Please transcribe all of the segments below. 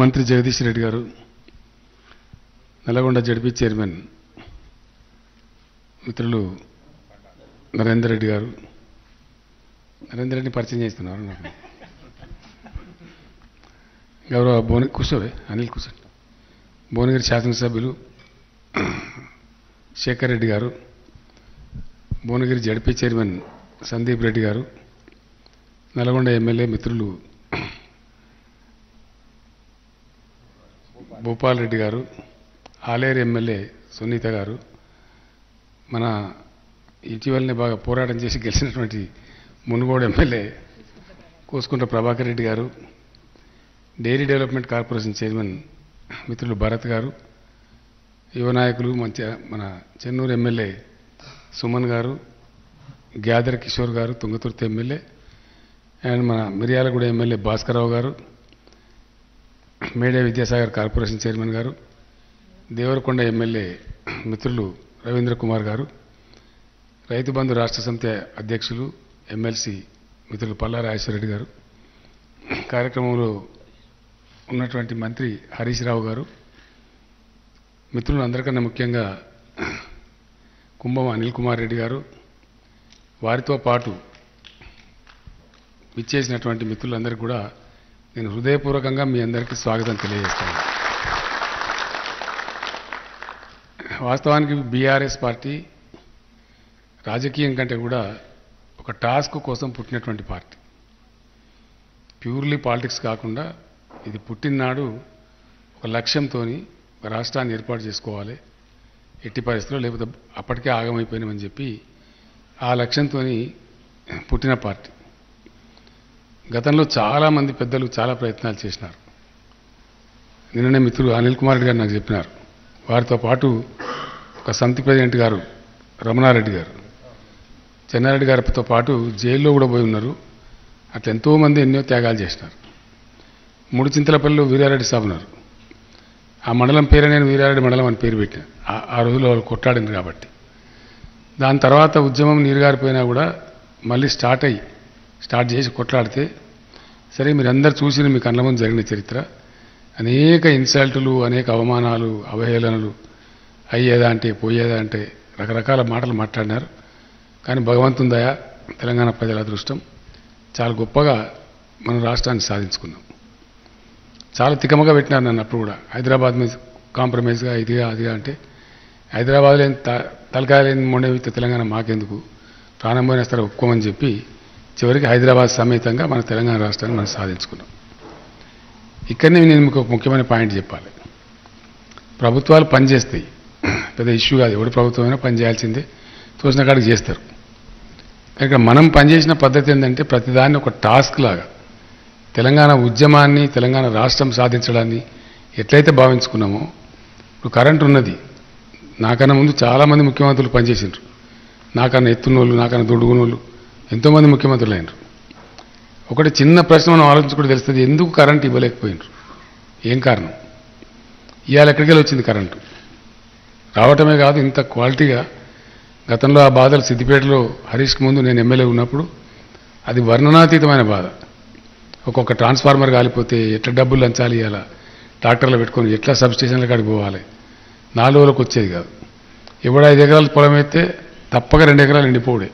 మంత్రి జగదీష్ రెడ్డి గారు Nalgonda ZP chairman మిత్రులు నరేందర్ రెడ్డి గారు. నరేందర్ రెడ్డిని పరిచయం చేస్తున్నారు నాకు గౌరవ భువన కూర్చోవే అనిల్ కూర్చోండి. భువనగిరి శాసనసభ్యులు Shekhar Reddy garu Bhuvanagiri ZP chairman Sandeep Reddy garu Nalgonda MLA మిత్రులు భూపాల్ రెడ్డి గారు ఆలేరు ఎమ్మెల్యే సునీత గారు మన ఇటీవలనే బాగా పోరాటం చేసి గెలిచినటువంటి Munugode MLA Kusukuntla Prabhakar Reddy garu dairy development corporation chairman మిత్రులు భరత్ గారు యువ నాయకులు మంచి మన చెన్నూరు ఎమ్మెల్యే సుమన్ గారు గ్యాదర్ కిషోర్ గారు తుంగతుర్తి ఎమ్మెల్యే అండ్ మన మిర్యాలగూడ ఎమ్మెల్యే భాస్కరరావు గారు మేడే విద్యాసాగర్ కార్పొరేషన్ చైర్మన్ గారు దేవరకొండ ఎమ్మెల్యే మిత్రులు రవీంద్ర కుమార్ గారు రైతు బంధు రాష్ట్ర సమితి అధ్యక్షులు ఎమ్మెల్సీ మిత్రులు పల్లా రాజేశ్వరరెడ్డి గారు కార్యక్రమంలో ఉన్నటువంటి మంత్రి హరీష్ రావు గారు మిత్రులు అందరికన్నా ముఖ్యంగా కుంభం అనిల్ కుమార్ రెడ్డి గారు వారితో పాటు విచ్చేసినటువంటి మిత్రులందరికీ కూడా నేను హృదయపూర్వకంగా మీ అందరికీ స్వాగతం తెలియజేస్తాను. వాస్తవానికి బీఆర్ఎస్ పార్టీ రాజకీయం కంటే కూడా ఒక టాస్క్ కోసం పుట్టినటువంటి పార్టీ. ప్యూర్లీ పాలిటిక్స్ కాకుండా ఇది పుట్టిననాడు ఒక లక్ష్యంతో ఒక రాష్ట్రాన్ని ఏర్పాటు చేసుకోవాలి ఎట్టి పరిస్థితుల్లో లేకపోతే అప్పటికే ఆగమైపోయినామని చెప్పి ఆ లక్ష్యంతో పుట్టిన పార్టీ. గతంలో చాలామంది పెద్దలు చాలా ప్రయత్నాలు చేసినారు. నిన్ననే మిత్రుడు అనిల్ కుమార్ రెడ్డి గారు నాకు చెప్పినారు. వారితో పాటు ఒక సంతి ప్రెసిడెంట్ గారు రమణారెడ్డి గారు. చెన్నారెడ్డి గారితో పాటు జైల్లో కూడా పోయి ఉన్నారు. అట్లా ఎంతోమంది ఎన్నో త్యాగాలు చేసినారు. మూడు చింతలపల్లిలో వీరారెడ్డి సాబ్ ఉన్నారు. ఆ మండలం పేరే నేను వీరారెడ్డి మండలం అని పేరు పెట్టిన. ఆ- ఆ రోజుల్లో వాళ్ళు కొట్టాడింది కాబట్టి. దాని తర్వాత ఉద్యమం నీరుగారిపోయినా కూడా మళ్ళీ స్టార్ట్ అయ్యి స్టార్ట్ చేసి కొట్లాడితే సరే మీరందరూ చూసిన మీ కళ్ళ ముందు జరిగిన చరిత్ర. అనేక ఇన్సల్టులు అనేక అవమానాలు అవహేళనలు అయ్యేదా అంటే పోయేదా అంటే రకరకాల మాటలు మాట్లాడినారు. కానీ భగవంతుందయ తెలంగాణ ప్రజల అదృష్టం చాలా గొప్పగా మన రాష్ట్రాన్ని సాధించుకున్నాం. చాలా తికమగా పెట్టినారు నన్ను అప్పుడు కూడా. హైదరాబాద్ మీద కాంప్రమైజ్గా ఇదిగా అదిగా అంటే హైదరాబాద్ లేని త తలకాయ లేని విత్త తెలంగాణ మాకెందుకు? ప్రాణం స్థలం ఒప్పుకోమని చెప్పి చివరికి హైదరాబాద్ సమేతంగా మన తెలంగాణ రాష్ట్రాన్ని మనం సాధించుకున్నాం. ఇక్కడనే నేను మీకు ఒక ముఖ్యమైన పాయింట్ చెప్పాలి. ప్రభుత్వాలు పనిచేస్తాయి. పెద్ద ఇష్యూ కాదు. ఎవడు ప్రభుత్వమైనా పనిచేయాల్సిందే చూసిన కాడికి చేస్తారు. కానీ ఇక్కడ మనం పనిచేసిన పద్ధతి ఏంటంటే ప్రతిదాన్ని ఒక టాస్క్ లాగా తెలంగాణ ఉద్యమాన్ని తెలంగాణ రాష్ట్రం సాధించడాన్ని ఎట్లయితే భావించుకున్నామో ఇప్పుడు కరెంట్ ఉన్నది. నాకన్నా ముందు చాలామంది ముఖ్యమంత్రులు పనిచేసిండ్రు. నాకన్నా ఎత్తునోళ్ళు నాకన్నా దొడుగునోళ్ళు ఎంతోమంది ముఖ్యమంత్రులు అయినరు ఒకటి చిన్న ప్రశ్న మనం ఆలోచించుకుంటే తెలుస్తుంది ఎందుకు కరెంట్ ఇవ్వలేకపోయినరు? ఏం కారణం? ఇవాళ ఎక్కడికి వచ్చింది కరెంటు రావటమే కాదు ఇంత క్వాలిటీగా. గతంలో ఆ బాధలు సిద్దిపేటలో హరీష్కి ముందు నేను ఎమ్మెల్యే ఉన్నప్పుడు అది వర్ణనాతీతమైన బాధ. ఒక్కొక్క ట్రాన్స్ఫార్మర్ కాలిపోతే ఎట్లా డబ్బులు లంచాలి ఇవ్వాలా ట్రాక్టర్లు పెట్టుకొని ఎట్లా సబ్ స్టేషన్ల కాడికి పోవాలి? నాలుగు రోజులకు వచ్చేది కాదు. ఎవడు ఐదు ఎకరాలు పొలం అయితే తప్పక రెండు ఎకరాలు ఎండిపోడే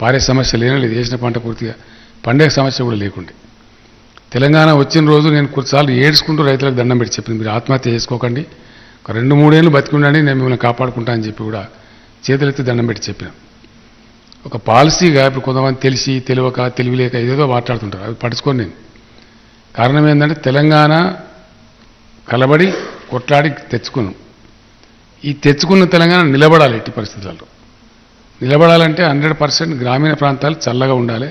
పారే సమస్య లేనే లేదు వేసిన పంట పూర్తిగా పండే సమస్య కూడా లేకుండే. తెలంగాణ వచ్చిన రోజు నేను కొన్నిసార్లు ఏడ్చుకుంటూ రైతులకు దండం పెట్టి చెప్పింది మీరు ఆత్మహత్య చేసుకోకండి ఒక రెండు మూడేళ్ళు బతికుండండి నేను మిమ్మల్ని కాపాడుకుంటా అని చెప్పి కూడా చేతులెత్తి దండం పెట్టి చెప్పిన. ఒక పాలసీగా ఇప్పుడు కొంతమంది తెలిసి తెలియక తెలివిలేక ఏదేదో మాట్లాడుతుంటారు. అవి పట్టించుకోను నేను. కారణం ఏంటంటే తెలంగాణ కలబడి కొట్లాడి తెచ్చుకున్నాం. ఈ తెచ్చుకున్న తెలంగాణ నిలబడాలి ఎట్టి పరిస్థితులలో. నిలబడాలంటే హండ్రెడ్ పర్సెంట్ గ్రామీణ ప్రాంతాలు చల్లగా ఉండాలి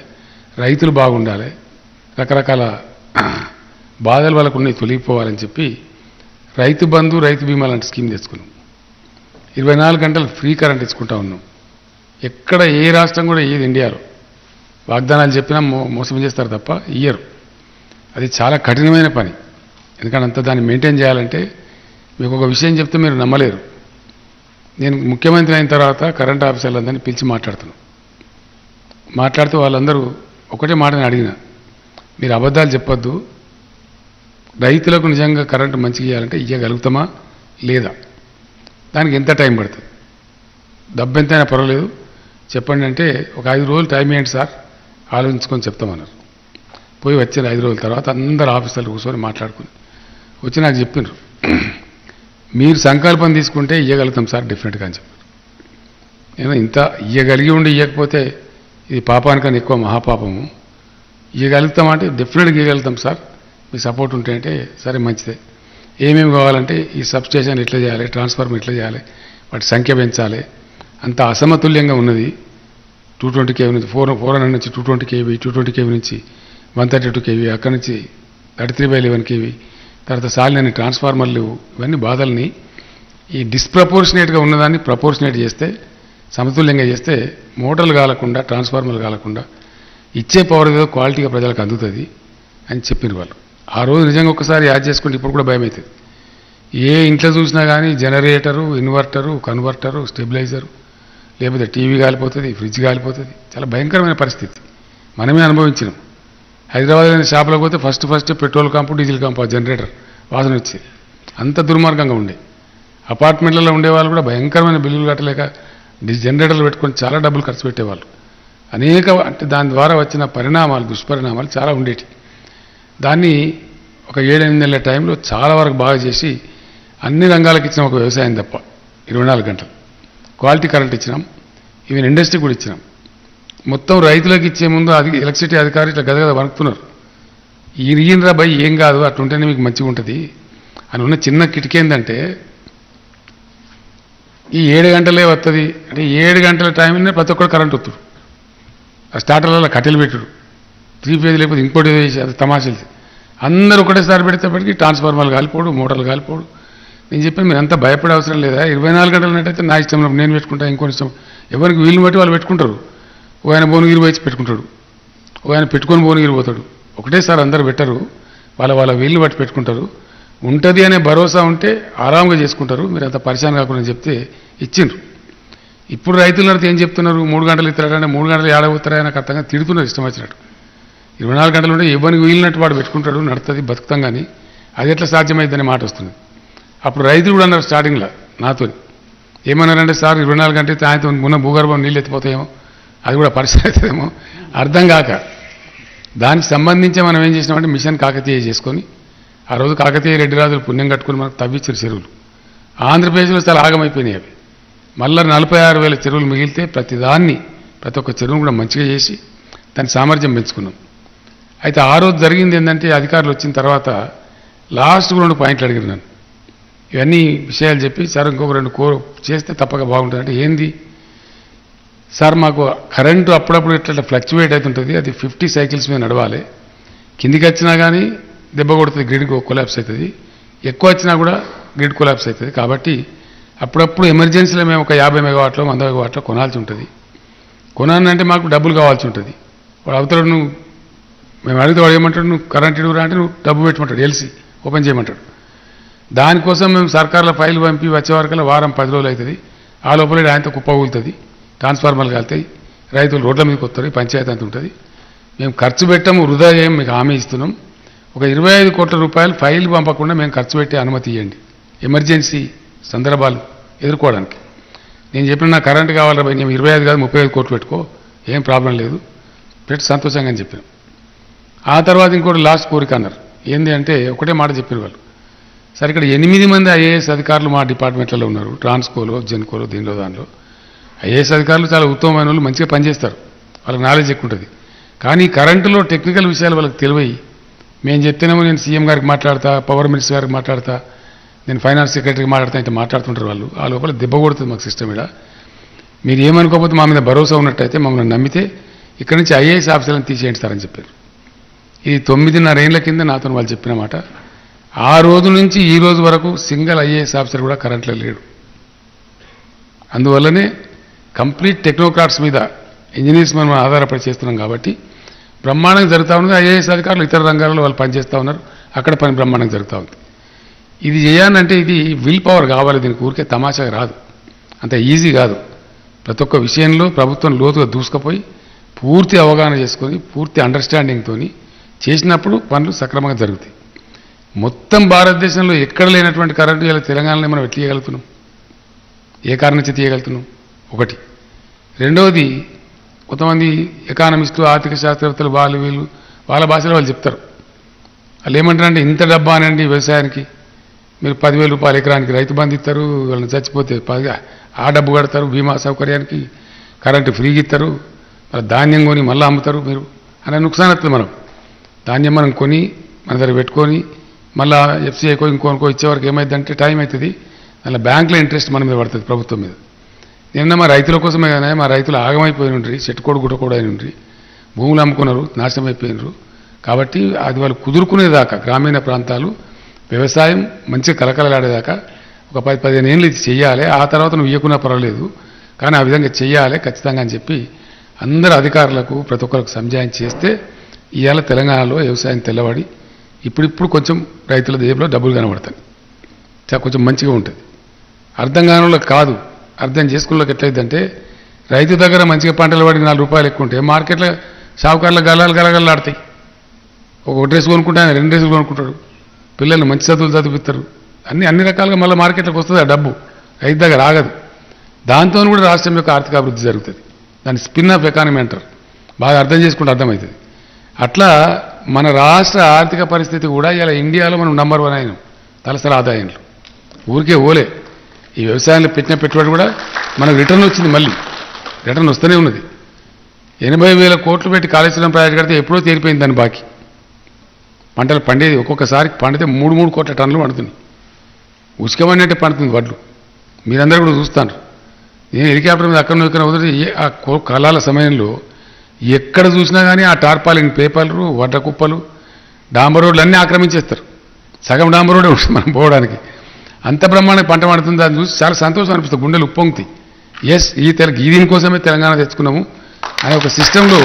రైతులు బాగుండాలి రకరకాల బాధలు వాళ్ళకు ఉన్నాయి తొలగిపోవాలని చెప్పి రైతు బంధు రైతు బీమా లాంటి స్కీమ్ తెచ్చుకున్నాం. ఇరవై నాలుగు గంటలు ఫ్రీ కరెంట్ ఇచ్చుకుంటా ఉన్నాం. ఎక్కడ ఏ రాష్ట్రం కూడా ఏది ఇండియాలో. వాగ్దానాలు చెప్పినా మో మోసం చేస్తారు తప్ప ఇయ్యరు. అది చాలా కఠినమైన పని. ఎందుకంటే అంత దాన్ని మెయింటైన్ చేయాలంటే మీకు ఒక విషయం చెప్తే మీరు నమ్మలేరు. నేను ముఖ్యమంత్రి అయిన తర్వాత కరెంట్ ఆఫీసర్లందరినీ పిలిచి మాట్లాడుతున్నాను మాట్లాడితే వాళ్ళందరూ ఒకటే మాటని అడిగిన మీరు అబద్ధాలు చెప్పొద్దు. రైతులకు నిజంగా కరెంటు మంచిగా ఇవ్వాలంటే ఇవ్వగలుగుతామా లేదా? దానికి ఎంత టైం పడుతుంది? డబ్బెంతైనా పర్వాలేదు. చెప్పండి అంటే ఒక ఐదు రోజులు టైం ఏంటి సార్. ఆలోచించుకొని చెప్తామన్నారు. పోయి వచ్చిన ఐదు రోజుల తర్వాత అందరు ఆఫీసర్లు కూర్చొని మాట్లాడుకుని వచ్చి నాకు చెప్పినారు మీరు సంకల్పం తీసుకుంటే ఇవ్వగలుగుతాం సార్ డెఫినెట్గా అని చెప్పారు. ఇంత ఇవ్వగలిగి ఉండి ఇవ్వకపోతే ఇది పాపానికన్నా ఎక్కువ మహాపాపము. ఇవ్వగలుగుతామంటే డెఫినెట్గా ఇవ్వగలుగుతాం సార్. మీ సపోర్ట్ ఉంటే అంటే సరే మంచిదే. ఏమేమి కావాలంటే ఈ సబ్స్టేషన్ ఎట్లా చేయాలి ట్రాన్స్ఫార్మర్ ఎట్లా చేయాలి వాటి సంఖ్య పెంచాలి. అంత అసమతుల్యంగా ఉన్నది. టూ ట్వంటీ కేవీ నుంచి ఫోర్ ఫోర్ హండ్రెడ్ నుంచి two twenty KV two twenty KV నుంచి వన్ థర్టీ టూ కేవీ అక్కడి నుంచి thirty three by eleven KV తర్వాత సాలినని ట్రాన్స్ఫార్మర్లు ఇవన్నీ బాధల్ని ఈ డిస్ప్రపోర్షనేట్గా ఉన్నదాన్ని ప్రపోర్షనేట్ చేస్తే సమతుల్యంగా చేస్తే మోటార్లు కాలకుండా ట్రాన్స్ఫార్మర్లు కాలకుండా ఇచ్చే పవర్ ఏదో క్వాలిటీగా ప్రజలకు అందుతుంది అని చెప్పిన వాళ్ళు. ఆ రోజు నిజంగా ఒకసారి యాడ్ చేసుకుంటే ఇప్పుడు కూడా భయం అవుతుంది ఏ ఇంట్లో చూసినా కానీ జనరేటరు ఇన్వర్టరు కన్వర్టరు స్టెబిలైజరు లేకపోతే టీవీ కాలిపోతుంది ఫ్రిడ్జ్ కాలిపోతుంది చాలా భయంకరమైన పరిస్థితి. మనమే అనుభవించినాం. హైదరాబాద్ షాపులకు పోతే first first petrol camp diesel camp generator వాసన వచ్చేది. అంత దుర్మార్గంగా ఉండే. అపార్ట్మెంట్లలో ఉండే వాళ్ళు కూడా భయంకరమైన బిల్లులు కట్టలేక జనరేటర్లు పెట్టుకొని చాలా డబ్బులు ఖర్చు పెట్టేవాళ్ళు. అనేక అంటే దాని ద్వారా వచ్చిన పరిణామాలు దుష్పరిణామాలు చాలా ఉండేటి. దాన్ని ఒక ఏడెనిమిది నెలల టైంలో చాలా వరకు బాగా చేసి అన్ని రంగాలకు ఇచ్చిన ఒక వ్యవసాయం తప్ప ఇరవై నాలుగు గంటలు. క్వాలిటీ కరెంట్ ఇచ్చినాం. ఈవెన్ ఇండస్ట్రీ కూడా ఇచ్చినాం. మొత్తం రైతులకు ఇచ్చే ముందు అది ఎలక్ట్రిసిటీ అధికారులు ఇట్లా గదగద వణుకుతున్నారు. ఈయనరా భయ్ ఏం కాదు అట్లుంటేనే మీకు మంచిగా ఉంటుంది. అని ఉన్న చిన్న కిటికీ ఏంటంటే ఈ ఏడు గంటలే వస్తుంది అంటే ఏడు గంటల టైంలోనే ప్రతి ఒక్కరు కరెంట్ వస్తుంది ఆ స్టార్టర్లలో కట్టెలు పెట్టుడు. త్రీ ఫేజ్ లేకపోతే ఇంకోటి వేసి అది తమాషలు అందరూ ఒకటేసారి పెడితేపటికి ట్రాన్స్ఫార్మర్లు కాలిపోడు మోటార్లు కాలిపోడు. నేను చెప్పి మీరు అంతా భయపడే అవసరం లేదా? ఇరవై నాలుగు గంటలు ఉన్నట్టయితే నా ఇష్టంలో నేను పెట్టుకుంటా ఇంకో ఇష్టం. ఎవరికి వీలు బట్టి వాళ్ళు పెట్టుకుంటారు. ఓ ఆయన భువనగిరి పోయి పెట్టుకుంటాడు. ఓ ఆయన పెట్టుకొని భువనగిరి పోతాడు. ఒకటేసారి అందరు పెట్టరు. వాళ్ళ వాళ్ళ వీళ్ళు బట్టి పెట్టుకుంటారు. ఉంటుంది అనే భరోసా ఉంటే ఆరాంగా చేసుకుంటారు. మీరు అంత పరిశాన్ కాకుండా చెప్తే ఇచ్చిండ్రు. ఇప్పుడు రైతులు ఏం చెప్తున్నారు? మూడు గంటలు ఇస్తారంటే మూడు గంటలు ఏడవుతారా అని అర్థంగా తిడుతున్నారు ఇష్టం వచ్చినట్టు. ఇరవై నాలుగు గంటలు ఉంటే ఎవరికి వీలినట్టు వాడు పెట్టుకుంటాడు. నడుతుంది బతుకుతాం కానీ అది ఎట్లా సాధ్యమైందనే మాట వస్తుంది. అప్పుడు రైతులు కూడా అన్నారు స్టార్టింగ్లో నాతో ఏమన్నారంటే సార్ ఇరవై నాలుగు గంటలు సాయంత్రం ఉన్న భూగర్భం నీళ్ళు ఎత్తిపోతాయేమో. అది కూడా పరిస్థితి అవుతుందేమో. అర్థం కాక. దానికి సంబంధించి మనం ఏం చేసినామంటే మిషన్ కాకతీయ చేసుకొని ఆ రోజు కాకతీయ రెడ్డి రాజులు పుణ్యం కట్టుకుని మనకు తవ్విచ్చారు చెరువులు. ఆంధ్రప్రదేశ్లో చాలా ఆగమైపోయినాయి అవి. మళ్ళీ నలభై ఆరు వేల చెరువులు మిగిలితే ప్రతి దాన్ని ప్రతి ఒక్క చెరువును కూడా మంచిగా చేసి దాని సామర్థ్యం పెంచుకున్నాం. అయితే ఆ రోజు జరిగింది ఏంటంటే అధికారులు వచ్చిన తర్వాత లాస్ట్ రెండు పాయింట్లు అడిగినాను నన్ను. ఇవన్నీ విషయాలు చెప్పి సార్ ఇంకొక రెండు కో చేస్తే తప్పక బాగుంటుంది. అంటే ఏంది? సార్ మాకు కరెంటు అప్పుడప్పుడు ఇట్లా ఫ్లక్చువేట్ అవుతుంటుంది. అది ఫిఫ్టీ సైకిల్స్ మీద నడవాలి. కిందికి వచ్చినా కానీ దెబ్బ కొడుతుంది గ్రిడ్ కొలాప్స్ అవుతుంది. ఎక్కువ వచ్చినా కూడా గ్రిడ్ కొలాప్స్ అవుతుంది. కాబట్టి అప్పుడప్పుడు ఎమర్జెన్సీలో మేము ఒక యాభై మెగావాట్లో వంద మెగావాట్లో కొనాల్సి ఉంటుంది. కొనాలంటే మాకు డబ్బులు కావాల్సి ఉంటుంది. వాడు అవతల నువ్వు మేము అడిగితే వాడు ఏమంటాడు నువ్వు కరెంట్ ఇడుగురా అంటే నువ్వు డబ్బు పెట్టమంటాడు ఎల్సీ ఓపెన్ చేయమంటాడు. దానికోసం మేము సర్కార్ల ఫైల్ పంపి వచ్చే వరకల్లా వారం పది రోజులు అవుతుంది. ఆ లోపల ఆయనతో కుప్ప కూలుతుంది. ట్రాన్స్ఫార్మర్లు కాలుతాయి రైతులు రోడ్ల మీదకి వస్తారు పంచాయతీ అంత ఉంటుంది. మేము ఖర్చు పెట్టాము వృధా చేయం మీకు హామీ ఇస్తున్నాం. ఒక ఇరవై ఐదు కోట్ల రూపాయలు ఫైల్ పంపకుండా మేము ఖర్చు పెట్టే అనుమతి ఇవ్వండి ఎమర్జెన్సీ సందర్భాలు ఎదుర్కోవడానికి. నేను చెప్పిన నా కరెంట్ కావాలి భయ్ నేను ఇరవై ఐదు కాదు ముప్పై ఐదు కోట్లు పెట్టుకో ఏం ప్రాబ్లం లేదు. పెట్టి సంతోషంగా అని చెప్పాను. ఆ తర్వాత ఇంకోటి లాస్ట్ కోరిక అన్నారు. ఏంది అంటే ఒకటే మాట చెప్పిన వాళ్ళు. సరే ఇక్కడ ఎనిమిది మంది ఐఏఎస్ అధికారులు మా డిపార్ట్మెంట్లలో ఉన్నారు ట్రాన్స్కోలో జెన్కోలో దీనిలో దానిలో. ఐఏఎస్ అధికారులు చాలా ఉత్తమమైన వాళ్ళు మంచిగా పనిచేస్తారు. వాళ్ళకి నాలెడ్జ్ ఎక్కువ ఉంటుంది. కానీ కరెంటులో టెక్నికల్ విషయాలు వాళ్ళకి తెలివై మేము చెప్తేనేమో నేను సీఎం గారికి మాట్లాడతా పవర్ మినిస్టర్ గారికి మాట్లాడతా నేను ఫైనాన్స్ సెక్రటరీకి మాట్లాడతా అయితే మాట్లాడుతుంటారు వాళ్ళు. ఆ లోపల దెబ్బ కొడుతుంది మాకు సిస్టమ్ ఇక్కడ మీరు ఏమనుకోకపోతే మా మీద భరోసా ఉన్నట్టయితే మమ్మల్ని నమ్మితే ఇక్కడి నుంచి ఐఏఎస్ ఆఫీసర్లను తీసేయండి సార్ అని చెప్పారు. ఇది తొమ్మిదిన్నర ఏళ్ళ కింద నాతో వాళ్ళు చెప్పిన మాట. ఆ రోజు నుంచి ఈ రోజు వరకు సింగిల్ ఐఏఎస్ ఆఫీసర్ కూడా కరెంట్లో లేడు. అందువల్లనే కంప్లీట్ టెక్నోక్రాట్స్ మీద ఇంజనీర్స్ మనం ఆధారపడి చేస్తున్నాం కాబట్టి బ్రహ్మాండంగా జరుగుతూ ఉంది ఐఏఎస్ అధికారులు ఇతర రంగాల్లో వాళ్ళు పనిచేస్తూ ఉన్నారు. అక్కడ పని బ్రహ్మాండంగా జరుగుతూ ఉంది. ఇది చేయాలంటే ఇది విల్ పవర్ కావాలి. దీనికి ఊరికే తమాషా రాదు. అంత ఈజీ కాదు. ప్రతి ఒక్క విషయంలో ప్రభుత్వం లోతుగా దూసుకుపోయి పూర్తి అవగాహన చేసుకొని పూర్తి అండర్స్టాండింగ్తో చేసినప్పుడు పనులు సక్రమంగా జరుగుతాయి. మొత్తం భారతదేశంలో ఎక్కడ లేనటువంటి కరెంటు ఇలా తెలంగాణలో మనం ఎట్లా తీయగలుగుతున్నాం? ఏ కారణం నుంచి తీయగలుగుతున్నాం? ఒకటి. రెండవది కొంతమంది ఎకానమిస్టులు ఆర్థిక శాస్త్రవేత్తలు వాళ్ళు వీళ్ళు వాళ్ళ భాషలో వాళ్ళు చెప్తారు. వాళ్ళు ఏమంటారంటే ఇంత డబ్బా అనండి వ్యవసాయానికి మీరు పదివేల రూపాయలు ఎకరానికి రైతు బంధు ఇస్తారు వాళ్ళని చచ్చిపోతే పది ఆ డబ్బు కడతారు బీమా సౌకర్యానికి కరెంటు ఫ్రీగా ఇస్తారు మళ్ళీ ధాన్యం కొని మళ్ళీ అమ్ముతారు మీరు అనే నుక్సాన్ వస్తుంది మనం. ధాన్యం మనం కొని మన దగ్గర పెట్టుకొని మళ్ళీ ఎఫ్సీఐకో ఇంకోనుకో ఇచ్చేవరకు ఏమైందంటే టైం అవుతుంది మళ్ళీ బ్యాంకులో ఇంట్రెస్ట్ మన మీద పడుతుంది ప్రభుత్వం మీద. నిన్న మా రైతుల కోసమే కానీ మా రైతులు ఆగమైపోయి ఉండ్రి చెట్టుకోడు గుట్టకోడు అయిన ఉండ్రి భూములు అమ్ముకున్నారు నాశనం కాబట్టి అది వాళ్ళు కుదురుకునేదాకా గ్రామీణ ప్రాంతాలు వ్యవసాయం మంచిగా కలకలలాడేదాకా ఒక పది పదిహేను ఏళ్ళు ఇది చెయ్యాలి ఆ తర్వాత నువ్వు ఇవ్వకున్నా పర్వాలేదు కానీ ఆ విధంగా చెయ్యాలి ఖచ్చితంగా అని చెప్పి అందరు అధికారులకు ప్రతి ఒక్కరికి సంజాయం చేస్తే ఇవాళ తెలంగాణలో వ్యవసాయం తెల్లబడి ఇప్పుడిప్పుడు కొంచెం రైతుల జేబులో డబ్బులు కనబడతాయి. చా- కొంచెం మంచిగా ఉంటుంది. అర్థం కాని కాదు. అర్థం చేసుకున్నకి ఎట్లయిద్దంటే రైతు దగ్గర మంచిగా పంటలు పడి నాలుగు రూపాయలు ఎక్కువ ఉంటే మార్కెట్లో షావుకారుల గలాలు గలగలాడతాయి ఒక డ్రెస్ కొనుక్కుంటాను రెండు డ్రెస్సులు కొనుక్కుంటాడు. పిల్లల్ని మంచి చదువులు చదివిస్తారు. అన్ని అన్ని రకాలుగా మళ్ళీ మార్కెట్లోకి వస్తుంది ఆ డబ్బు. రైతు దగ్గర ఆగదు. దాంతో కూడా రాష్ట్రం యొక్క ఆర్థిక అభివృద్ధి జరుగుతుంది. దాన్ని స్పిన్ ఆఫ్ ఎకానమీ అంటారు. బాగా అర్థం చేసుకుంటే అర్థమవుతుంది. అట్లా మన రాష్ట్ర ఆర్థిక పరిస్థితి కూడా ఇలా ఇండియాలో మనం నంబర్ వన్ అయినాం. తలసరి ఆదాయంలో. ఊరికే ఓలే. ఈ వ్యవసాయంలో పెట్టిన పెట్టుబడి కూడా మనకు రిటర్న్ వచ్చింది మళ్ళీ. రిటర్న్ వస్తూనే ఉన్నది. ఎనభై వేల కోట్లు పెట్టి కాళేశ్వరం ప్రాజెక్ట్ కడితే ఎప్పుడో తీరిపోయింది దాని బాకీ. పంటలు పండేది ఒక్కొక్కసారి పండితే మూడు మూడు కోట్ల టన్నులు పండుతుంది ఉసుకమన్నట్టే పండుతుంది వడ్లు. మీరందరూ కూడా చూస్తాను నేను హెలికాప్టర్ మీద అక్కడ ఇక్కడ వదిలి ఆ కళాల సమయంలో ఎక్కడ చూసినా కానీ ఆ టార్పాలిన్ పేపర్లు వడ్ల కుప్పలు డాంబర్ రోడ్లు అన్నీ ఆక్రమించేస్తారు. సగం డాంబర్ రోడ్డే ఉంటుంది మనం పోవడానికి. అంత బ్రహ్మాండంగా పంట పండుతుంది దాన్ని చూసి చాలా సంతోషం అనిపిస్తుంది. గుండెలు ఉప్పొంగుతాయి. ఎస్ ఈ తెల ఈ దీనికోసమే తెలంగాణ తెచ్చుకున్నాము. అనే ఒక సిస్టంలో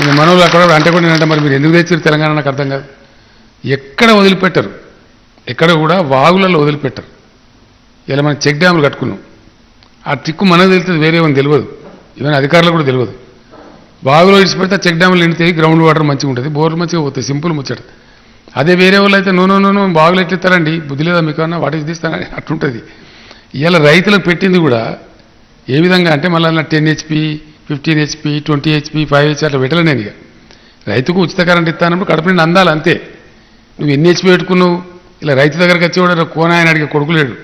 నేను మనవులు అక్కడ అంటే కూడా నేనంటే మరి మీరు ఎందుకు తెచ్చారు తెలంగాణ నాకు అర్థం కాదు. ఎక్కడ వదిలిపెట్టరు. ఎక్కడ కూడా వాగులలో వదిలిపెట్టరు. ఇలా మనం చెక్ డ్యాములు కట్టుకున్నాం. ఆ ట్రిక్కు మనకు తెలుస్తుంది వేరే ఏమని తెలియదు. ఈవెన్ అధికారులకు కూడా తెలియదు. బావిలో ఇడిచిపెడితే చెక్ డ్యాములు నిండితే గ్రౌండ్ వాటర్ మంచిగా ఉంటుంది. బోర్లు మంచిగా పోతాయి సింపుల్ ముచ్చట. అదే వేరే వాళ్ళు అయితే నూనె నూనె నో బాగులు బుద్ధి లేదా మీకు అన్న? వాటి తీస్తానని అట్టుంటుంది ఇలా రైతులకు పెట్టింది కూడా ఏ విధంగా అంటే మళ్ళీ ten HP fifteen HP twenty HP five HP అట్లా పెట్టలే నేను ఇక రైతుకు ఉచిత కరెంట్ ఇస్తానప్పుడు కడప నిండి అందాలి అంతే. నువ్వు ఎన్ని హెచ్పి పెట్టుకున్నావు? ఇలా రైతు దగ్గరకు వచ్చేవాడు కోనాయన అడిగే కొడుకులేడు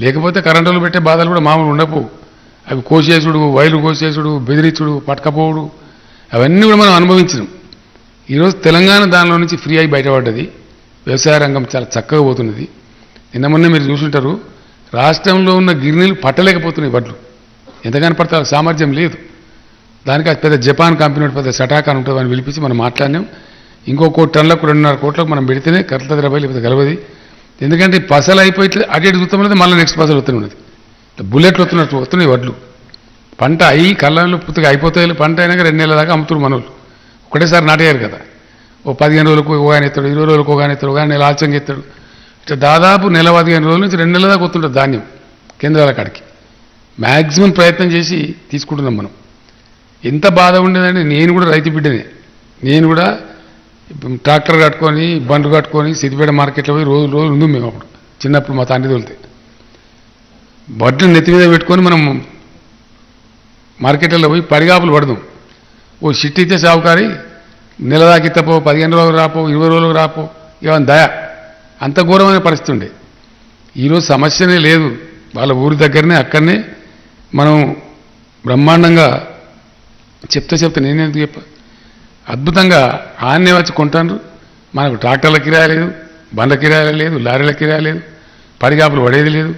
లేకపోతే కరెంటులు పెట్టే బాధలు కూడా మామూలు ఉండవు అవి కోసేసుడు వైర్లు కోసేసుడు బెదిరించుడు పట్టకపోవుడు. అవన్నీ కూడా మనం అనుభవించినాం ఈరోజు తెలంగాణ దానిలో నుంచి ఫ్రీ అయి బయటపడ్డది. వ్యవసాయ రంగం చాలా చక్కగా పోతున్నది. నిన్న మొన్న మీరు చూసుంటారు రాష్ట్రంలో ఉన్న గిరినీలు పట్టలేకపోతున్నాయి వడ్లు. ఎంతగానో పడితే సామర్థ్యం లేదు. దానికి అది పెద్ద జపాన్ కంపెనీ పెద్ద సటాకాన్ ఉంటుంది అని పిలిపించి మనం మాట్లాడినాం. ఇంకో కోటి టన్లకు రెండున్నర కోట్లకు మనం పెడితేనే కరెక్ట్ రూపాయలు లేకపోతే గలవది. ఎందుకంటే ఈ పసలు అయిపోయి అటు ఇటు చూస్తాం లేదు మళ్ళీ నెక్స్ట్ పసలు వస్తూనే ఉన్నది. బుల్లెట్లు వస్తున్నట్టు వస్తున్నాయి వడ్లు. పంట అయ్యి కళ్ళంలో పుత్తగా అయిపోతాయి. పంట అయినాక రెండు నెలల దాకా అమ్ముతున్నారు మనోళ్ళు. ఒకటేసారి నాటేయారు కదా. ఓ పదిహేను రోజులకు ఒక ఆయన ఎత్తాడు ఇరవై రోజులకు ఒక ఆయన ఎత్తాడు ఒక నెల ఆలస్యంగా ఎత్తాడు. ఇట్లా దాదాపు నెల పదిహేను రోజుల నుంచి రెండు నెలల దాకా వస్తుంటుంది ధాన్యం కేంద్రాల కాడికి. మ్యాక్సిమం ప్రయత్నం చేసి తీసుకుంటున్నాం మనం. ఎంత బాధ ఉండేదంటే నేను కూడా రైతు బిడ్డనే. నేను కూడా ట్రాక్టర్ కట్టుకొని బండ్లు కట్టుకొని సిద్దిపేట మార్కెట్లో పోయి రోజు రోజు ఉంది మేము అప్పుడు. చిన్నప్పుడు మా తండ్రి తోలితే. బడ్లు నెత్తి మీద పెట్టుకొని మనం మార్కెట్లలో పోయి పడిగాపులు పడదాం. ఓ షిట్ ఇచ్చే సావుకారి నెల దాకిత్తపో పదిహేను రోజులు రాపో ఇరవై రోజులకు రాపో ఇవన్నీ దయ? అంత ఘోరమైన పరిస్థితి ఉండే. ఈరోజు సమస్యనే లేదు. వాళ్ళ ఊరి దగ్గరనే అక్కడనే మనం బ్రహ్మాండంగా చెప్తే చెప్తే నేనెందుకు చెప్ప? అద్భుతంగా ఆన్నే వచ్చి కొంటాను మనకు ట్రాక్టర్ల కిరాయి లేదు బండ్ల కిరాయి లేదు లారీల కిరాయ లేదు పడిగాపులు పడేది లేదు.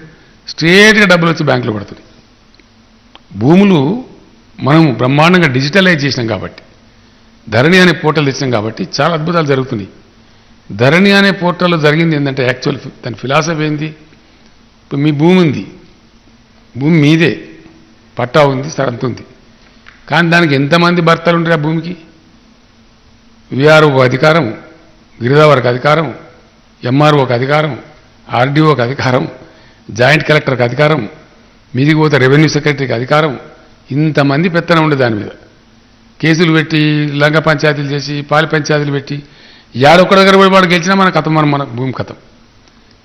స్ట్రేట్గా డబ్బులు వచ్చి బ్యాంకులో పడుతుంది భూములు మనం బ్రహ్మాండంగా డిజిటలైజ్ చేసినాం కాబట్టి ధరణి అనే పోర్టల్ తెచ్చినాం కాబట్టి చాలా అద్భుతాలు జరుగుతున్నాయి. ధరణి అనే పోర్టల్లో జరిగింది ఏంటంటే యాక్చువల్ దాని ఫిలాసఫీ ఏంది? ఇప్పుడు మీ భూమి ఉంది. భూమి మీదే. పట్టా ఉంది సరంత ఉంది. కానీ దానికి ఎంతమంది భర్తలు ఉంటారు ఆ భూమికి? విఆర్ఓ అధికారం గిరిదావరికి అధికారం ఎంఆర్ఓ ఒక అధికారం ఆర్డీఓ ఒక అధికారం జాయింట్ కలెక్టర్కి అధికారం మీదికి పోతే రెవెన్యూ సెక్రటరీకి అధికారం ఇంతమంది పెత్తనం ఉండే దాని మీద. కేసులు పెట్టి లంగ పంచాయతీలు చేసి పాలి పంచాయతీలు పెట్టి ఏడొక్క దగ్గర పోయి వాడు గెలిచినా మన కథం మనం మన భూమి కథం.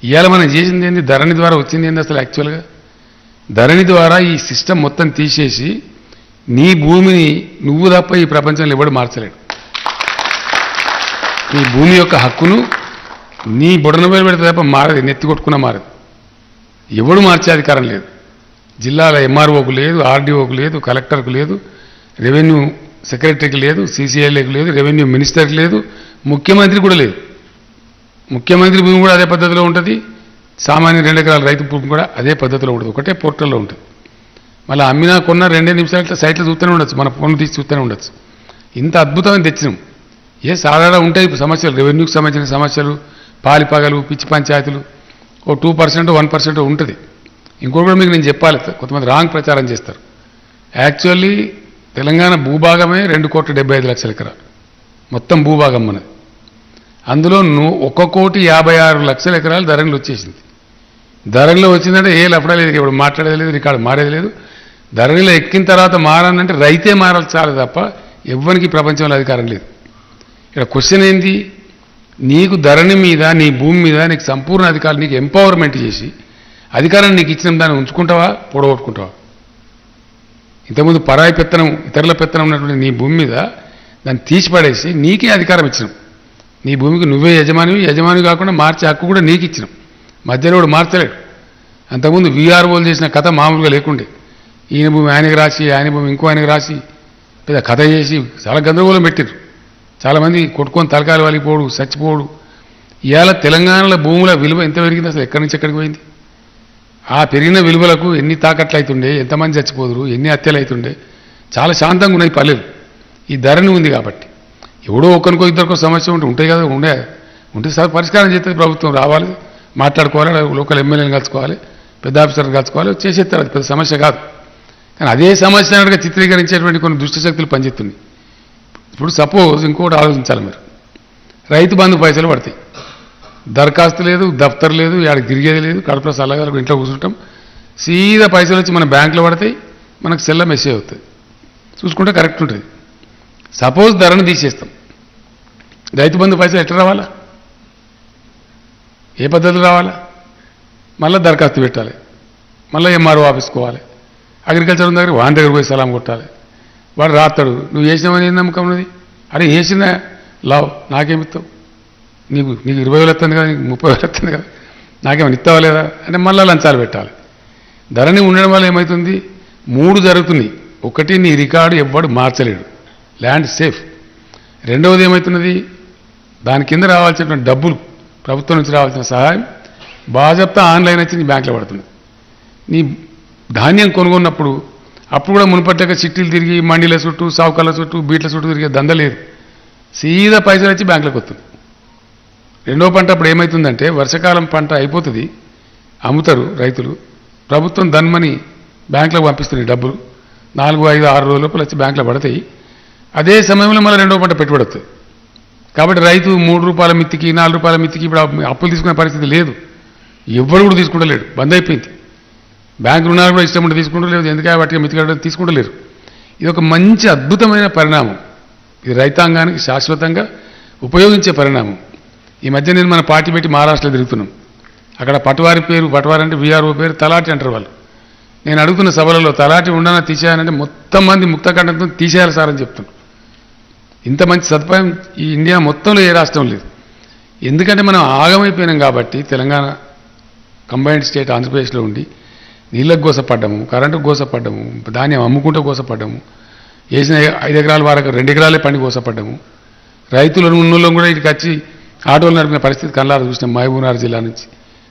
ఇవాళ మనం చేసింది ఏంది? ధరణి ద్వారా వచ్చింది ఏంది అసలు యాక్చువల్గా ధరణి ద్వారా ఈ సిస్టమ్ మొత్తం తీసేసి నీ భూమిని నువ్వు తప్ప ఈ ప్రపంచంలో ఎవడు మార్చలేడు. నీ భూమి యొక్క హక్కును నీ బుడన పేరు పెడితే తప్ప మారదు నెత్తి కొట్టుకున్నా మారదు. ఎవడు మార్చే అధికారం లేదు. జిల్లాల ఎంఆర్ఓకు లేదు ఆర్డీఓకు లేదు కలెక్టర్కు లేదు రెవెన్యూ సెక్రటరీకి లేదు సీసీఐలకు లేదు రెవెన్యూ మినిస్టర్కి లేదు ముఖ్యమంత్రి కూడా లేదు. ముఖ్యమంత్రి భూమి కూడా అదే పద్ధతిలో ఉంటుంది సామాన్య రెండు ఎకరాల రైతు భూమి కూడా అదే పద్ధతిలో ఉంటుంది ఒకటే పోర్టల్లో ఉంటుంది. మళ్ళీ అమ్మినా కొన్న రెండే నిమిషాలు ఇట్లా సైట్లో చూస్తూనే ఉండొచ్చు మన ఫోన్లు తీసి చూస్తూనే ఉండొచ్చు. ఇంత అద్భుతమైన తెచ్చినాం. ఏ సాధారణ ఉంటాయి ఇప్పుడు సమస్యలు రెవెన్యూకి సంబంధించిన సమస్యలు పాలిపగలు పిచ్చి పంచాయతీలు ఓ టూ పర్సెంట్ వన్ పర్సెంట్ ఉంటుంది. ఇంకో కూడా మీకు నేను చెప్పాలి కొంతమంది రాంగ్ ప్రచారం చేస్తారు. యాక్చువల్లీ తెలంగాణ భూభాగమే రెండు కోట్ల డెబ్బై ఐదు లక్షల ఎకరాలు మొత్తం భూభాగం మనది. అందులో నువ్వు ఒక కోటి యాభై ఆరు లక్షల ఎకరాలు ధరలు వచ్చేసింది. ధరలో వచ్చిందంటే ఏ లఫడా లేదు ఇప్పుడు మాట్లాడేది లేదు రికార్డు మారేది లేదు. ధరలో ఎక్కిన తర్వాత మారాలంటే రైతే మారాలి చాలు తప్ప ఎవ్వరికి ప్రపంచంలో అధికారం లేదు. ఇక్కడ క్వశ్చన్ ఏంది? నీకు ధరణి మీద నీ భూమి మీద నీకు సంపూర్ణ అధికారం నీకు ఎంపవర్మెంట్ చేసి అధికారం నీకు ఇచ్చిన దాన్ని ఉంచుకుంటావా? పొడగొట్టుకుంటావా? ఇంతకుముందు పరాయి పెత్తనం ఇతరుల పెత్తనం ఉన్నటువంటి నీ భూమి మీద దాన్ని తీసిపడేసి నీకే అధికారం ఇచ్చినాం. నీ భూమికి నువ్వే యజమానివి యజమాని కాకుండా మార్చే హక్కు కూడా నీకు ఇచ్చినాం. మధ్యలో కూడా మార్చలేడు. అంతకుముందు వీఆర్ఓలు చేసిన కథ మామూలుగా లేకుండే. ఈయన భూమి ఆయనకి రాసి ఆయన భూమి ఇంకో ఆయనకి రాసి పెద్ద కథ చేసి చాలా గందరగోళం పెట్టారు చాలామంది కొట్టుకొని తలకాయలు వాలిపోడు చచ్చిపోడు. ఇవాళ తెలంగాణలో భూముల విలువ ఎంత పెరిగింది అసలు? ఎక్కడి నుంచి ఎక్కడికి పోయింది? ఆ పెరిగిన విలువలకు ఎన్ని తాకట్లు అవుతుండే ఎంతమంది చచ్చిపోదురు ఎన్ని హత్యలు అవుతుండే చాలా శాంతంగా ఉన్నాయి పల్లెలు. ఈ ధరని ఉంది కాబట్టి. ఎవడో ఒకరికో ఇద్దరికో సమస్య ఉంటే ఉంటాయి కదా ఉండే ఉంటే సార్ పరిష్కారం చేస్తుంది ప్రభుత్వం రావాలి మాట్లాడుకోవాలి లోకల్ ఎమ్మెల్యేని కలుసుకోవాలి పెద్ద ఆఫీసర్ని కలుసుకోవాలి చేసేస్తారు అది పెద్ద సమస్య కాదు. కానీ అదే సమస్య అనగా చిత్రీకరించేటువంటి కొన్ని దుష్టశక్తులు పనిచేస్తున్నాయి. ఇప్పుడు సపోజ్ ఇంకోటి ఆలోచించాలి మీరు. రైతు బంధు పైసలు పడతాయి. దరఖాస్తు లేదు దఫ్తర్ లేదు ఆడికి తిరిగేది లేదు కడుపులో సల్లగా ఇంట్లో కూర్చుంటాం. సీదా పైసలు వచ్చి మన బ్యాంకులో పడతాయి మనకు సెల్ల మెసేజ్ అవుతుంది చూసుకుంటే కరెక్ట్ ఉంటుంది. సపోజ్ ధరను తీసేస్తాం. రైతు బంధు పైసలు ఎట్లా రావాలా? ఏ పద్ధతిలో రావాలా? మళ్ళీ దరఖాస్తు పెట్టాలి. మళ్ళీ ఎంఆర్ఓ ఆఫీస్కి పోవాలి. అగ్రికల్చర్ దగ్గర వాని దగ్గర పోయి సలాం కొట్టాలి. వాడు రాస్తాడు నువ్వు వేసినావని ఏం నమ్మకం ఉన్నది? అరే వేసినా లావు నాకేమిస్తావు నీకు నీకు ఇరవై వేలు వస్తుంది కదా నీకు ముప్పై వేలు వస్తుంది కదా నాకేమైనా ఇస్తావా లేదా అంటే మళ్ళీ లంచాలు పెట్టాలి. ధరని ఉండడం వల్ల ఏమవుతుంది మూడు జరుగుతున్నాయి. ఒకటి నీ రికార్డు ఎవ్వడు మార్చలేడు. Land safe. రెండవది ఏమవుతున్నది దాని కింద రావాల్సిన డబ్బులు ప్రభుత్వం నుంచి రావాల్సిన సహాయం బాజప్తా ఆన్లైన్ వచ్చి నీ బ్యాంకులో పడుతుంది. నీ ధాన్యం కొనుగొన్నప్పుడు అప్పుడు కూడా మునుపట్లేక చిట్టీలు తిరిగి మండీల చుట్టూ సావుకాల చుట్టూ బీట్ల చుట్టూ తిరిగే దంద లేదు. సీదా పైసలు వచ్చి బ్యాంకులోకి వస్తుంది. రెండో పంట అప్పుడు ఏమవుతుందంటే వర్షాకాలం పంట అయిపోతుంది అమ్ముతారు రైతులు. ప్రభుత్వం ధన్మని బ్యాంకులకు పంపిస్తుంది డబ్బులు. నాలుగు ఐదు ఆరు రోజుల లోపల వచ్చి బ్యాంకులో పడతాయి. అదే సమయంలో మళ్ళీ రెండో పంట పెట్టుబడి వస్తుంది. కాబట్టి రైతు మూడు రూపాయల మిత్తికి నాలుగు రూపాయల మిత్తికి ఇప్పుడు అప్పులు తీసుకునే పరిస్థితి లేదు. ఎవ్వరు కూడా తీసుకుంటలేడు బంద్ అయిపోయింది. బ్యాంక్ రుణాలు కూడా ఇష్టం ఉంటే తీసుకుంటలేదు ఎందుకంటే వాటికి మితికడం తీసుకుంటలేరు ఇది ఒక మంచి అద్భుతమైన పరిణామం. ఇది రైతాంగానికి శాశ్వతంగా ఉపయోగించే పరిణామం. ఈ మధ్య నేను మన పార్టీ పెట్టి మహారాష్ట్రలో తిరుగుతున్నాం. అక్కడ పటవారి పేరు పటవారి అంటే వీఆర్ఓ పేరు తలాటి అంటారు వాళ్ళు. నేను అడుగుతున్న సభలలో తలాటి ఉండనా తీసేయాలంటే మొత్తం మంది ముక్తకంఠంతో తీసేయాలి సార్ అని చెప్తున్నాను ఇంత మంచి సదుపాయం ఈ ఇండియా మొత్తంలో ఏ రాష్ట్రం లేదు. ఎందుకంటే మనం ఆగమైపోయినాం కాబట్టి తెలంగాణ కంబైన్డ్ స్టేట్ ఆంధ్రప్రదేశ్లో ఉండి నీళ్ళకు గోసపడ్డము కరెంటుకు గోసపడ్డము ధాన్యం అమ్ముకుంటూ గోసపడ్డము వేసిన ఐదు ఎకరాల వరకు రెండు ఎకరాలే పండి గోసపడ్డము రైతులను ఉన్నోళ్ళం కూడా ఇటుకి వచ్చి ఆటోలు నడిపిన పరిస్థితి కళ్ళారు చూసినాం మహబూబ్నగర్ జిల్లా నుంచి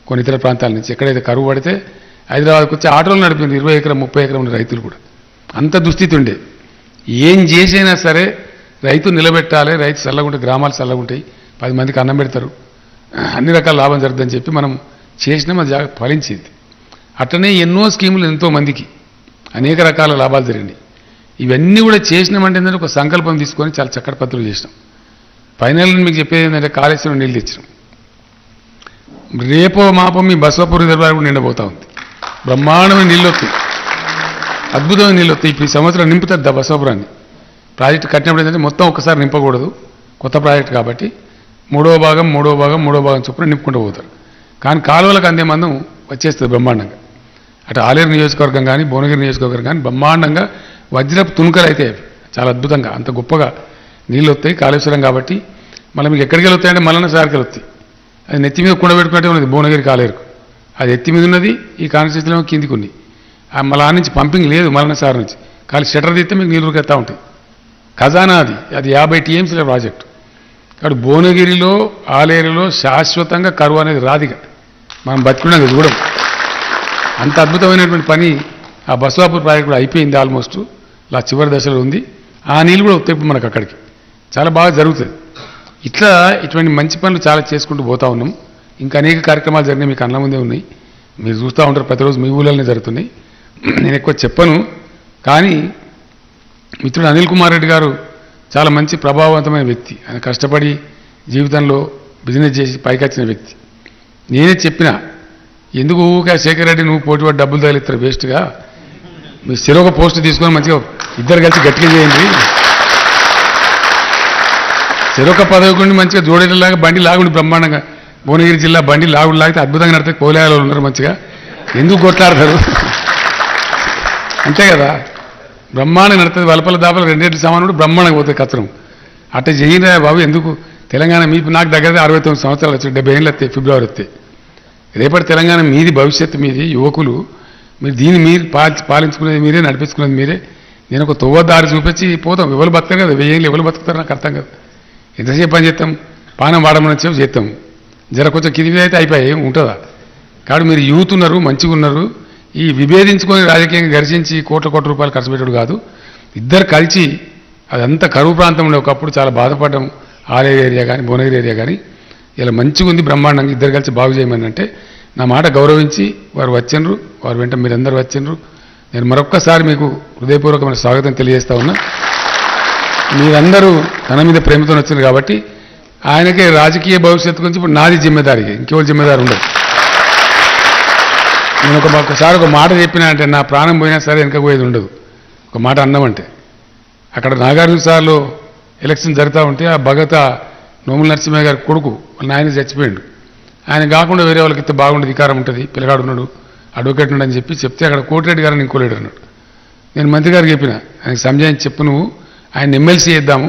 కొన్ని ఇతర ప్రాంతాల నుంచి. ఎక్కడైతే కరువు పడితే హైదరాబాద్కి వచ్చి ఆటోలు నడిపింది ఇరవై ఎకరం ముప్పై ఎకరం ఉన్న రైతులు కూడా. అంత దుస్థితి ఉండే. ఏం చేసైనా సరే రైతు నిలబెట్టాలి రైతు చల్లగుంటే గ్రామాలు చల్లగుంటాయి పది మందికి అన్నం పెడతారు. అన్ని రకాల లాభం జరుగుతుందని చెప్పి మనం చేసినాం అది జాగ్రత్త ఫలించింది. అట్లనే ఎన్నో స్కీములు ఎంతో మందికి అనేక రకాల లాభాలు జరిగినాయి. ఇవన్నీ కూడా చేసినామంటే ఒక సంకల్పం తీసుకొని చాలా చక్కటి పత్రులు చేసినాం. ఫైనల్ మీకు చెప్పేది ఏంటంటే కాళేశ్వరం నీళ్ళు తెచ్చినాం. రేపో మాపో మీ బసవపూర్ రిజర్వాయర్ కూడా నిండబోతా ఉంది. బ్రహ్మాండమైన నీళ్ళు వస్తాయి. అద్భుతమైన నీళ్ళు వస్తాయి. ఇప్పుడు ఈ సంవత్సరం నింపుతుంది బసవపురాన్ని. ప్రాజెక్టు కట్టినప్పుడు ఏంటంటే మొత్తం ఒకసారి నింపకూడదు. కొత్త ప్రాజెక్ట్ కాబట్టి మూడో భాగం మూడో భాగం మూడో భాగం చొప్పున నింపుకుంటూ పోతారు. కానీ కాలువలకు అందే మందం వచ్చేస్తుంది బ్రహ్మాండంగా. అటు ఆలేరు నియోజకవర్గం కానీ భువనగిరి నియోజకవర్గం కానీ బ్రహ్మాండంగా వజ్రపు తుణుకలు అయితే చాలా అద్భుతంగా అంత గొప్పగా నీళ్ళు వస్తాయి కాళేశ్వరం కాబట్టి మళ్ళీ మీకు ఎక్కడికి వెళ్తాయంటే మల్లన్న సార్కి వస్తాయి అది నెత్తి మీద కూడబెట్టుకుంటే ఉన్నది భువనగిరి కాలేరుకు. అది ఎత్తి మీద ఉన్నది ఈ కాన్స్టిట్యూన్సీలో కిందికి ఉంది. ఆ మళ్ళీ ఆ నుంచి పంపింగ్ లేదు మళ్ళీ సార్ నుంచి. కానీ షటర్ తీస్తే మీకు నీళ్ళు ఉరికెత్తా ఉంటాయి. ఖజానా అది అది యాభై టీఎంసీల ప్రాజెక్టు. కాబట్టి భువనగిరిలో ఆలేరులో శాశ్వతంగా కరువు అనేది రాదిగా మనం బతుకున్నాం కదా చూడం అంత అద్భుతమైనటువంటి పని ఆ బస్వాపూర్ ప్రాజెక్ట్ కూడా అయిపోయింది ఆల్మోస్ట్. ఇలా చివరి దశలో ఉంది. ఆ నీళ్ళు కూడా వస్తాయి మనకు అక్కడికి. చాలా బాగా జరుగుతుంది ఇట్లా ఇటువంటి మంచి పనులు చాలా చేసుకుంటూ పోతా ఉన్నాం. ఇంకా అనేక కార్యక్రమాలు జరిగినాయి మీకు అన్న ముందే ఉన్నాయి. మీరు చూస్తూ ఉంటారు ప్రతిరోజు మీ ఊళ్ళలోనే జరుగుతున్నాయి. నేను ఎక్కువ చెప్పను. కానీ మిత్రుడు అనిల్ కుమార్ రెడ్డి గారు చాలా మంచి ప్రభావవంతమైన వ్యక్తి. ఆయన కష్టపడి జీవితంలో బిజినెస్ చేసి పైకి వచ్చిన వ్యక్తి. నేనే చెప్పిన ఎందుకు ఊరికే శేఖర్ రెడ్డి నువ్వు పోటీ పడి డబ్బులు తగిలిస్తారు వేస్ట్గా మీరు చెరొక పోస్ట్ తీసుకొని మంచిగా ఇద్దరు కలిసి గట్టిగా చేయండి. చెరొక పదవి మంచిగా జోడేటలాగా బండి లాగుడు బ్రహ్మాండంగా. భువనగిరి జిల్లా బండి లాగుడు లాగితే అద్భుతంగా నడితే కోలాయాలు ఉన్నారు మంచిగా. ఎందుకు కొట్లాడతారు? అంతే కదా? బ్రహ్మాండంగా నడుతుంది వలపల దాపల రెండేళ్ళు సమానుడు బ్రహ్మాండంగా పోతుంది కత్రం అట్ట చేయరా బాబు ఎందుకు? తెలంగాణ మీ నాకు దగ్గర అరవై తొమ్మిది సంవత్సరాలు వచ్చాయి డెబ్బై ఏళ్ళు వస్తాయి ఫిబ్రవరి వస్తాయి రేపటి తెలంగాణ మీది భవిష్యత్తు మీది యువకులు మీరు దీన్ని మీరు పాలి పాలించుకునేది మీరే నడిపించుకునేది మీరే. నేను ఒక తొవ్వ దారి చూపించి పోతాం. ఎవరు బతకరు కదా? వెయ్యి ఎవరు బతుకుతారు నాకు అర్థం కదా. ఎంతసేపు పని చేస్తాం పానం వాడమని చెప్పి చేస్తాం జర కొంచెం కింది అయితే అయిపోయి ఉంటుందా? కాబట్టి మీరు యూత్ ఉన్నారు మంచిగా ఉన్నారు. ఈ విభేదించుకొని రాజకీయంగా ఘర్షించి కోట్ల కోట్ల రూపాయలు ఖర్చు పెట్టాడు కాదు. ఇద్దరు కలిసి అదంతా కరువు ప్రాంతం ఉండే ఒకప్పుడు చాలా బాధపడ్డాం. ఆలయ ఏరియా కానీ భువనగిరి ఏరియా కానీ ఇలా మంచిగా ఉంది బ్రహ్మాండంగా ఇద్దరు కలిసి బాగు చేయమని అంటే నా మాట గౌరవించి వారు వచ్చిండ్రు. వారు వెంట మీరందరూ వచ్చిండ్రు. నేను మరొక్కసారి మీకు హృదయపూర్వకమైన స్వాగతం తెలియజేస్తా ఉన్నా. మీరందరూ తన మీద ప్రేమతో వచ్చింది కాబట్టి ఆయనకే రాజకీయ భవిష్యత్తు గురించి ఇప్పుడు నాది జిమ్మెదారికి ఇంకెవరు జిమ్మెదారు ఉండదు నేను ఒక ఒకసారి ఒక మాట చెప్పినా అంటే నా ప్రాణం పోయినా సరే వెనక పోయేది ఉండదు. ఒక మాట అన్నామంటే. అక్కడ నాగార్జున సార్లు ఎలక్షన్ జరుగుతూ ఉంటే ఆ భగత నోముల నరసింహ గారి కొడుకు వాళ్ళ నాయన చచ్చిపోయిండు. ఆయన కాకుండా వేరే వాళ్ళకి ఇస్తే బాగుండే అధికారం ఉంటుంది పిల్లగాడు ఉన్నాడు అడ్వకేట్ ఉన్నాడు అని చెప్పి చెప్తే అక్కడ కోటిరెడ్డి గారిని ఇంకోలేడు అన్నాడు. నేను మంత్రి గారికి చెప్పిన ఆయనకి సంజాయించి చెప్పు నువ్వు ఆయన ఎమ్మెల్సీ చేద్దాము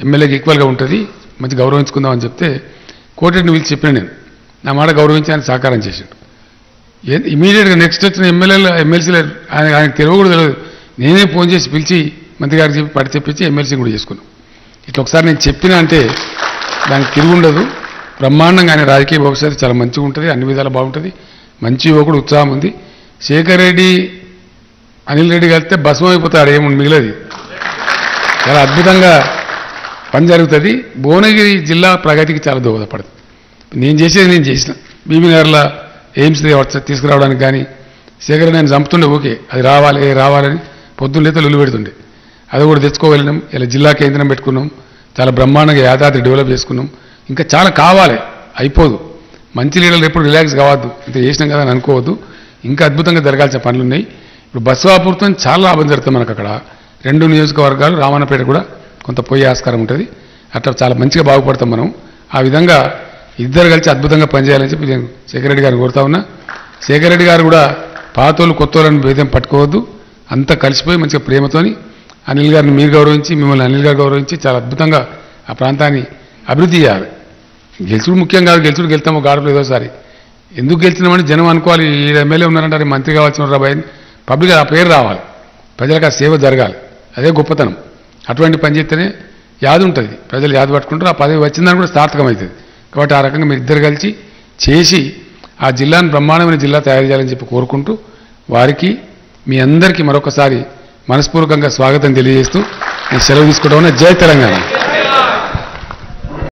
ఎమ్మెల్యేకి ఈక్వల్గా ఉంటుంది మంచి గౌరవించుకుందాం అని చెప్తే కోటిరెడ్డిని పిలిచి చెప్పిన నేను. నా మాట గౌరవించి ఆయన సహకారం చేశాడు. ఇమీడియట్గా నెక్స్ట్ వచ్చిన ఎమ్మెల్యేలు ఎమ్మెల్సీలు ఆయన ఆయనకు తెలియకూడదు కూడా తెలియదు. నేనే ఫోన్ చేసి పిలిచి మంత్రి గారికి చెప్పి పడి చెప్పించి ఎమ్మెల్సీ కూడా చేసుకున్నాం. ఇట్లా ఒకసారి నేను చెప్పినా అంటే దానికి తిరుగు ఉండదు. బ్రహ్మాండంగా ఆయన రాజకీయ భవిష్యత్తు చాలా మంచిగా ఉంటుంది అన్ని విధాలు బాగుంటుంది. మంచి యువకుడు ఉత్సాహం ఉంది. శేఖర్ రెడ్డి అనిల్ రెడ్డి కలిస్తే భస్మం అయిపోతాడు ఏముంది మిగిలది? చాలా అద్భుతంగా పని జరుగుతుంది. భువనగిరి జిల్లా ప్రగతికి చాలా దోహదపడుతుంది. నేను చేసేది నేను చేసిన. బీబీనగర్ల ఎయిమ్స్ తీసుకురావడానికి కానీ శేఖర్ నేను చంపుతుండే ఓకే అది రావాలి రావాలని పొద్దున్న లేతే లొల్లు పెడుతుండే. అది కూడా తెచ్చుకోగలిగినాం ఇలా జిల్లా కేంద్రం పెట్టుకున్నాం. చాలా బ్రహ్మాండంగా యాదాద్రి డెవలప్ చేసుకున్నాం. ఇంకా చాలా కావాలి అయిపోదు. మంచి లీడర్లు ఎప్పుడు రిలాక్స్ కావద్దు. ఇంత చేసినాం కదా అని అనుకోవద్దు. ఇంకా అద్భుతంగా జరగాల్సిన పనులు ఉన్నాయి ఇప్పుడు బస్సు బస్వాపూర్తో చాలా లాభం జరుగుతుంది మనకు అక్కడ. రెండు నియోజకవర్గాలు రామన్నపేట కూడా కొంత పోయే ఆస్కారం ఉంటుంది. అట్లా చాలా మంచిగా బాగుపడతాం మనం. ఆ విధంగా ఇద్దరు కలిసి అద్భుతంగా పనిచేయాలని చెప్పి నేను శేఖర్ రెడ్డి గారిని కోరుతా ఉన్నా. శేఖర్ రెడ్డి గారు కూడా పాతోళ్ళు కొత్తోళ్ళని భేదం పట్టుకోవద్దు. అంతా కలిసిపోయి మంచిగా ప్రేమతోని అనిల్ గారిని మీరు గౌరవించి మిమ్మల్ని అనిల్ గారు గౌరవించి చాలా అద్భుతంగా ఆ ప్రాంతాన్ని అభివృద్ధి చేయాలి. గెలుచుడు ముఖ్యం కాదు గెలుచుడు గెలుతాము గాడపలు ఏదోసారి ఎందుకు గెలిచినామని జనం అనుకోవాలి. ఈ ఎమ్మెల్యే ఉన్నారంటే మంత్రి కావాల్సిన రాబాయి పబ్లిక్ ఆ పేరు రావాలి. ప్రజలకు ఆ సేవ జరగాలి. అదే గొప్పతనం. అటువంటి పని చేస్తేనే యాది ఉంటుంది. ప్రజలు యాది పట్టుకుంటారు ఆ పదవి వచ్చిందని కూడా సార్థకమవుతుంది కాబట్టి ఆ రకంగా మీరు ఇద్దరు కలిసి చేసి ఆ జిల్లాను బ్రహ్మాండమైన జిల్లా తయారు చేయాలని చెప్పి కోరుకుంటూ వారికి మీ అందరికీ మరొకసారి మనస్పూర్వకంగా స్వాగతం తెలియజేస్తూ నేను సెలవు తీసుకోవడం జై తెలంగాణ.